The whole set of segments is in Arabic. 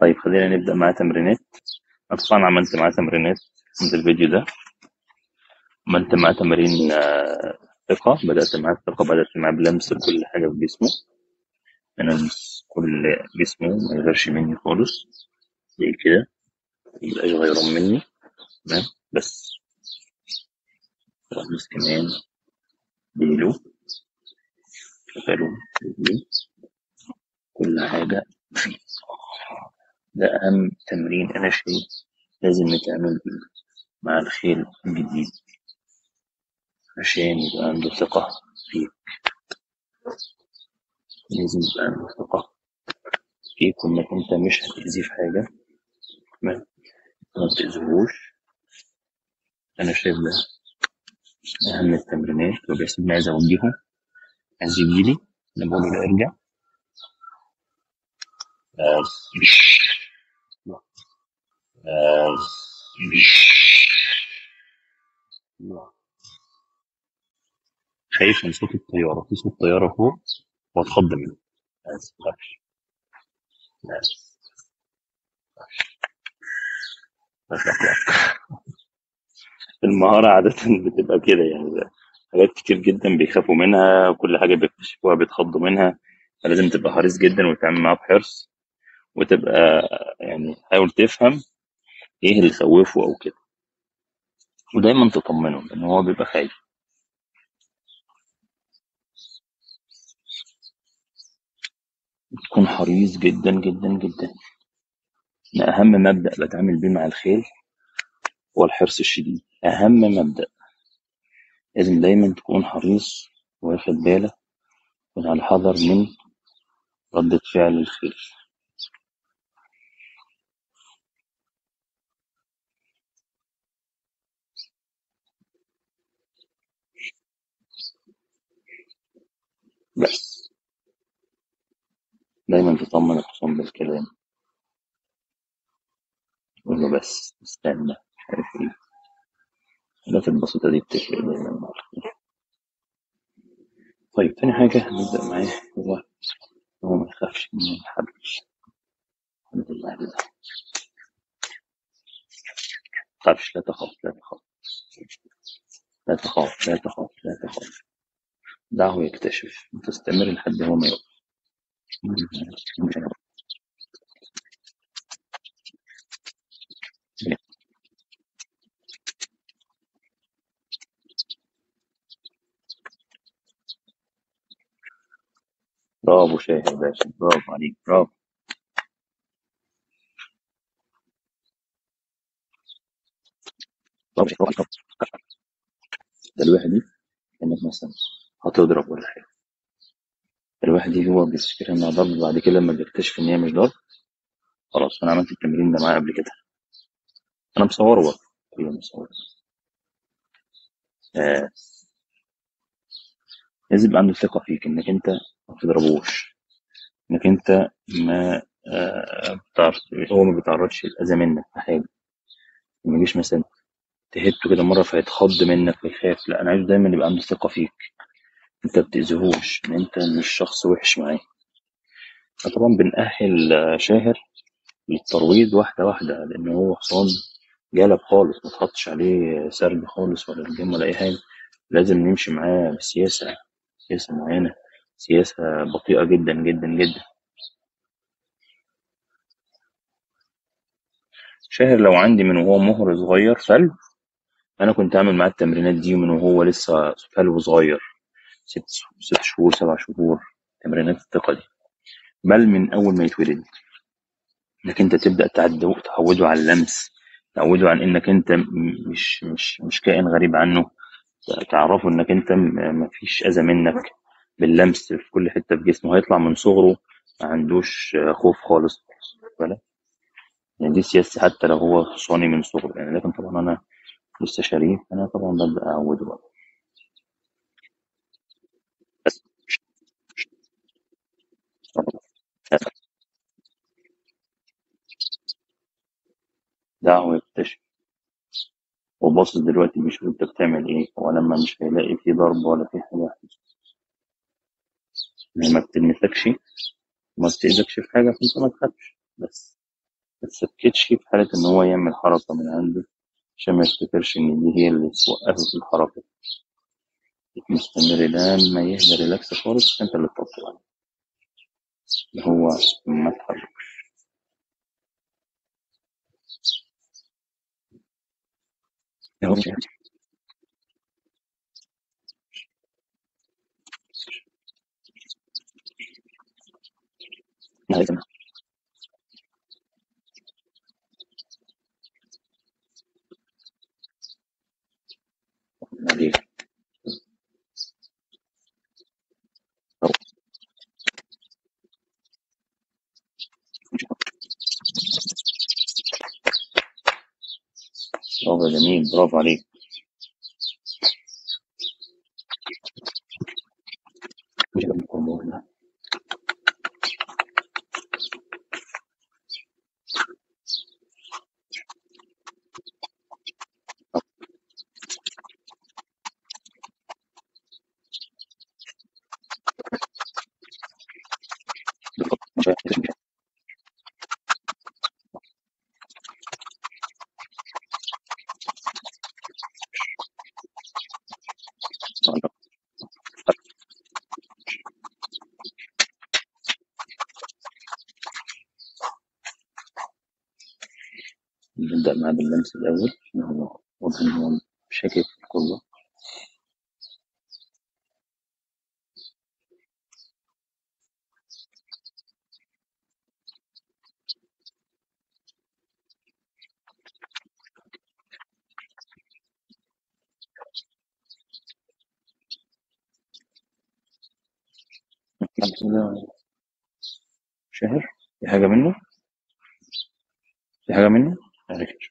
طيب خلينا نبدأ مع تمرينات. أنا طبعا عملت معاه تمرينات من الفيديو ده. عملت معاه تمارين آه، ثقة بدأت معاه الثقة بدأت معاه بلمس كل حاجة في جسمه ألمس كل جسمه ما يغيرش مني خالص زي كده. ميبقاش غيران مني تمام؟ بس. بلمس كمان. ديله كفاله كل حاجة. ده أهم تمرين أنا شايف لازم نتعامل مع الخيل الجديد عشان يبقى عنده ثقة فيك. لازم يبقى عنده ثقة فيك وإنك أنت مش هتأذيه في حاجة. ما تأذيهوش أنا شايف ده أهم التمرينات. وبيحسبني عايز أوجهه عايز يجيلي. أنا بقول له إرجع. خايف من صوت الطيارة. في صوت طيارة فوق واتخض منه بس أخلاق المهارة عادة بتبقى كده يعني. حاجات كتير جدا بيخافوا منها وكل حاجة بيكتشفوها بيتخضوا منها. فلازم تبقى حريص جدا وتتعامل معاه بحرص. وتبقى يعني حاول تفهم إيه اللي يخوفه أو كده. ودايما تطمنه لأن هو بيبقى خايف. تكون حريص جدا جدا جدا. إن أهم مبدأ بتعامل بيه مع الخيل هو الحرص الشديد. أهم مبدأ. لازم دايما تكون حريص واخد بالك وعلى حذر من ردة فعل الخيل بس. دايما تطمن الخصوم بالكلام. تقول له بس استنى مش عارف إيه؟ الحاجات البسيطة دي بتفرق دايما مع طيب تاني حاجة هنبدأ معاه هو هو ما يخافش من الحبل الحمد لله ما تخافش لا تخاف لا تخاف. لا تخاف لا تخاف لا تخاف. دعه يكتشف وتستمر لحد هو ما يقف برافو شاهد باشا برافو عليك برافو. برافو برافو. ده الواحد دي كأنك مثلا هتضرب ولا حاجة. الواحد دي هو بيفتكرها انها ضرب بعد كده لما بيكتشف إن هي مش ضرب خلاص أنا عملت التمرين ده معاه قبل كده. أنا مصوره بقى أيوه مصوره آه. لازم يبقى عنده ثقة فيك إنك أنت ما تضربوش إنك أنت ما آه هو ما بيتعرضش للأذى منك في حاجة. ما يجيش مثلا تهته كده مرة فيتخض منك ويخاف لا أنا عايزه دايما يبقى عنده ثقة فيك. أنت بتأذيهوش إن أنت مش شخص وحش معاه فطبعا بنأهل شاهر للترويض واحدة واحدة لأن هو حصان جالب خالص ما تحطش عليه سرد خالص ولا رجيم ولا أي حاجة. لازم نمشي معاه بسياسة سياسة معينة سياسة بطيئة جدا جدا جدا. شاهر لو عندي من وهو مهر صغير فلو أنا كنت أعمل معاه التمرينات دي من وهو لسه فلو صغير. ست ست شهور سبع شهور تمرينات الثقة دي. بل من أول ما يتولد. إنك أنت تبدأ تعوده على اللمس. تعوده عن إنك أنت مش مش مش كائن غريب عنه. تعرفه إنك أنت مفيش أذى منك باللمس في كل حتة في جسمه. هيطلع من صغره ما عندوش خوف خالص. بالك؟ يعني دي سياستي حتى لو هو حصاني من صغره. يعني لكن طبعا أنا لسه شريف أنا طبعا ببدأ أعوده. بقى دعوه يكتشف. وباصص دلوقتي بيشوف انت بتعمل إيه هو لما مش هيلاقي في ضرب ولا في حاجة. ما بتلمسكش ما بتأذكش في حاجة فانت ما تخافش. بس تتسكتش في حالة إن هو يعمل حركة من عنده عشان ما يفتكرش إن دي هي اللي توقفه في الحركة. مستمر لما يهدى ريلاكس خالص أنت اللي تطبطب عليه هو ما تحركش هو مش عارف. ما هيك عليك أو برافو يا جميل برافو عليك مش جميل والله مش عارف مش عارف. نبدأ معاه باللمس الأول عشان هو واضح إن هو شاكك في القوة شاهر في حاجة منه؟ في حاجة منه؟ package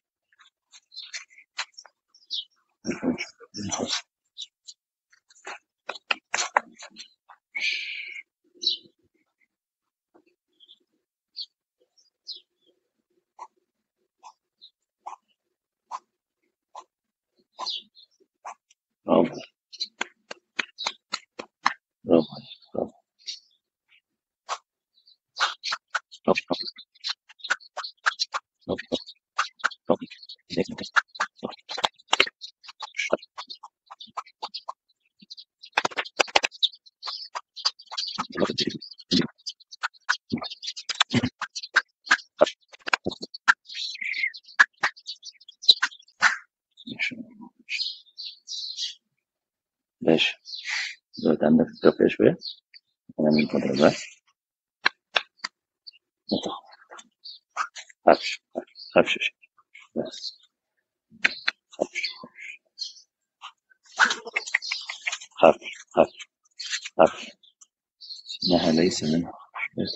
شوية هنعمل بقى خافش خافش بس خافش خافش خافش خافش إنها ليس منها بس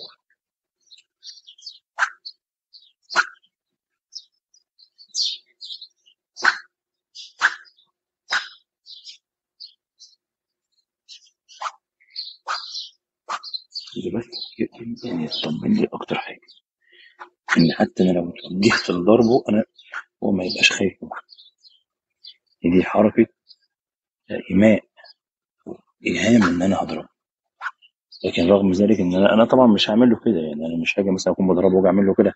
بس يعني يطمن لي أكتر حاجة. إن حتى أنا لو وجهت لضربه أنا هو ما يبقاش خايف. دي حركة إيماء إيهام إن أنا هضربه. لكن رغم ذلك إن أنا, أنا طبعا مش هعمل له كده يعني أنا مش هاجي مثلا أكون بضربه وأجي أعمل له كده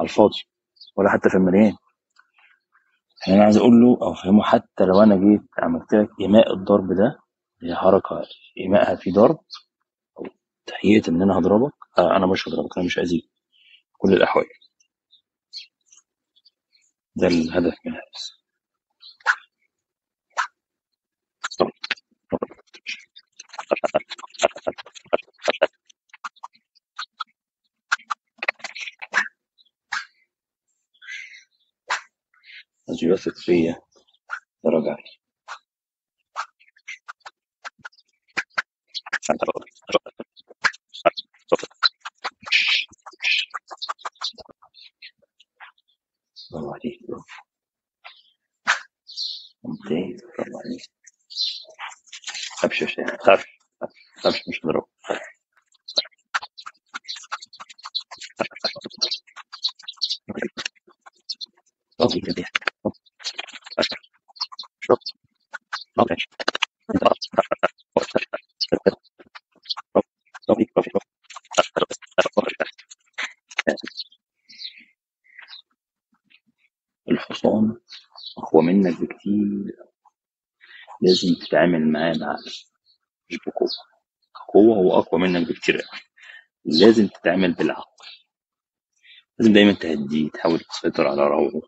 على الفاضي ولا حتى في المليان يعني أنا عايز أقول له أو أفهمه حتى لو أنا جيت عملت لك إيماء الضرب ده هي حركة إيمائها في ضرب تهيئة إن أنا هضربك. آه أنا مش هضربك أنا مش هأذيك في كل الأحوال. ده الهدف من الحبس عايز يثق فيا درجة عالية برافو عليك برافو ممتاز برافو عليك خافش يا شيخ خافش خافش مش هضربك برافو يا بيه شوف برافو انت برافو برافو الحصان أقوى منك بكتير. لازم تتعامل معاه بعقل مش بقوة. قوة هو أقوى منك بكتير أوي. لازم تتعامل بالعقل. لازم دايما تهديه تحاول تسيطر على روعه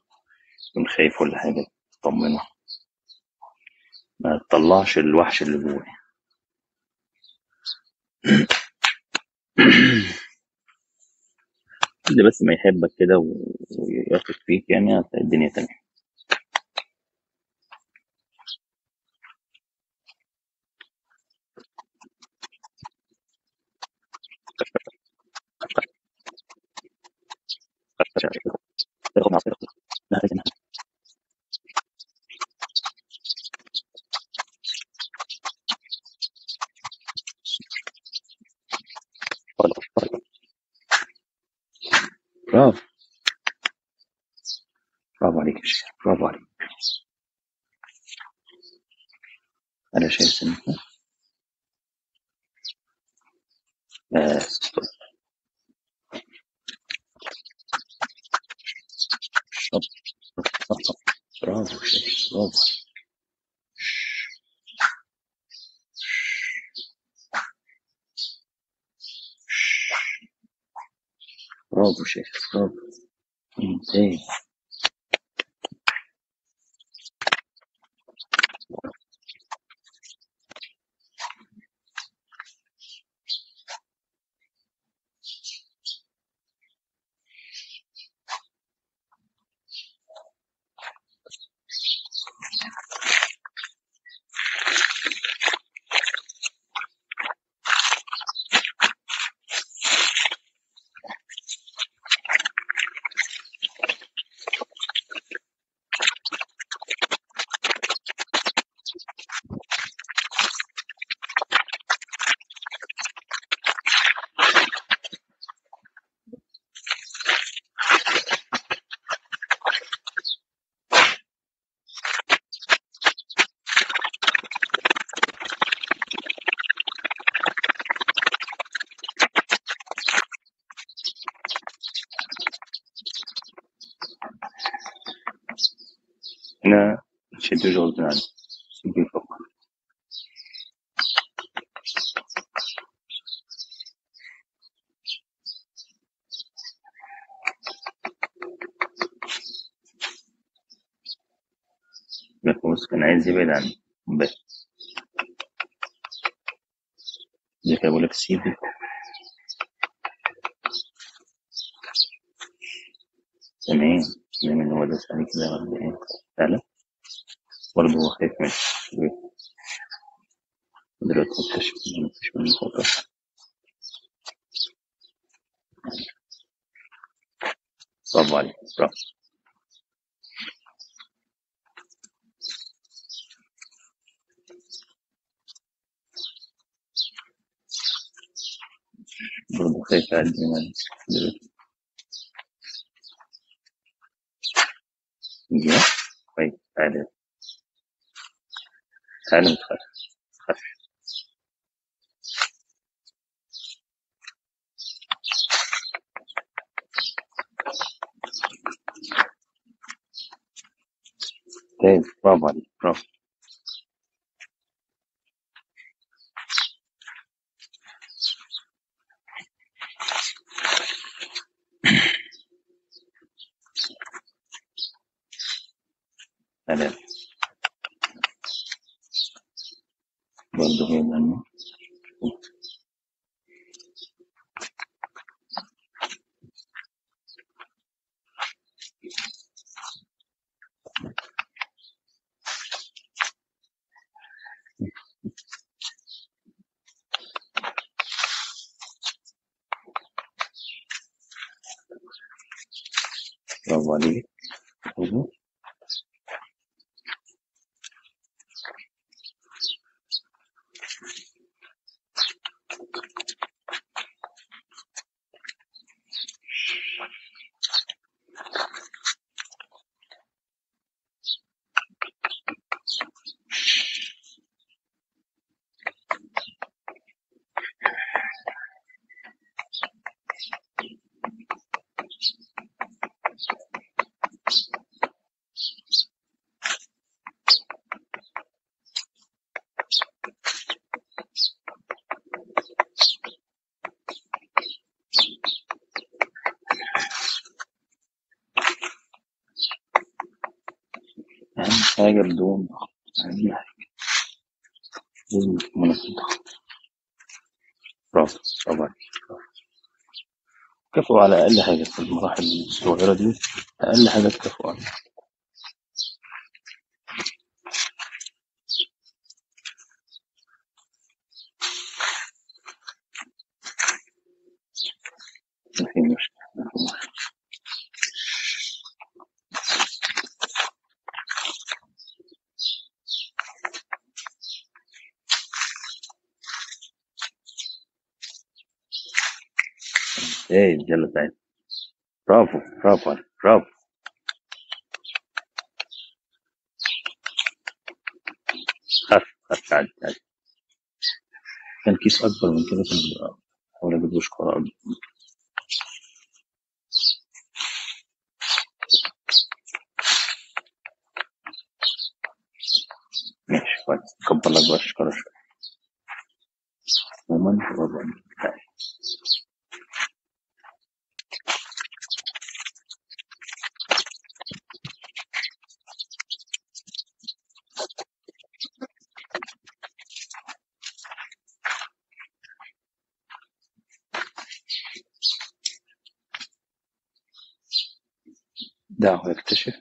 يكون خايف ولا حاجة تطمنه. ما تطلعش الوحش اللي جواه. اللي بس ما يحبك كده ويثق فيك يعني هتلاقي الدنيا تمام. برافو برافو عليك يا شيخ برافو عليك أنا شايف سنك بس طب. شاطر. برافو يا شيخ برافو برافو يا هنا شد جوز عنه يفكر بس كان عايز يبعد عنه بس زي كده بقول لك سيبه تمام تمام ان هو داس عليه كده ولا إيه فعلا برضه هو خايف منه دلوقتي اكتشف ان مفيش منه خطر برافو عليك برافو برضه خايف أقدم عليه دلوقتي يجي كويس تعالى تعالى متخافش متخافش طيب برافو عليك برافو تعالى حاجة بدون ضغط حاجة مناسب ضغط برافو برافو. كفوا على أقل حاجة في المراحل الصغيرة دي. أقل حاجة تكافئوا عليها ما في مشكلة ما في مشكلة. إيه يلا تعال. برافو برافو برافو. خف خف تعال تعال. كان كيس أكبر من كده كان أحاول أجيب له شكارة أكبر. ماشي كويس. كبر لك بقى الشكارة شوية. عموما برافو عليك دعه يكتشف.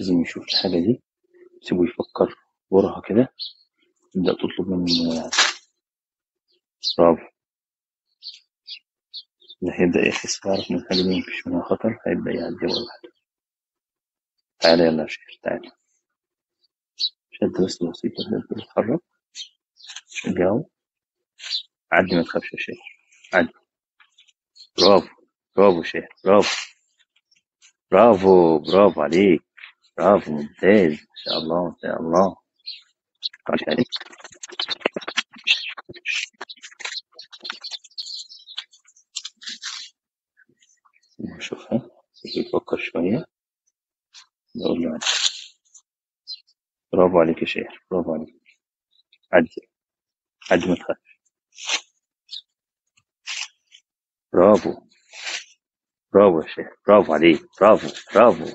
لازم يشوف الحاجة دي. سيبه يفكر وراها كده. تبدأ تطلب منه برافو اللي هيبدأ يحس يعرف إن الحاجة دي مفيش منها خطر هيبدأ يعدي لوحده تعالى يلا يا شيخ تعالى. شد بس بسيطة تقدر تتحرك شجعه عدي ما تخافش يا شيخ. عدي. برافو برافو شيخ برافو. برافو برافو عليك برافو ممتاز ما شاء الله ما شاء الله عليك نشوفها يفكر شوية نقول له عدي برافو عليك يا شيخ برافو عليك عدي عدي ما تخافش برافو برافو يا شيخ برافو عليك برافو برافو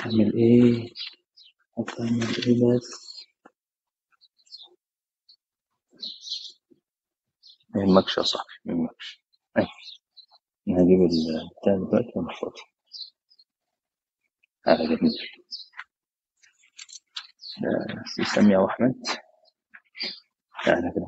هعمل إيه هتعمل إيه بس ما يهمكش يا صاحبي ما يهمكش أي. أنا هجيب البتاع دلوقتي فاضي تعالى جميل سي سامية واحمد تعالى كده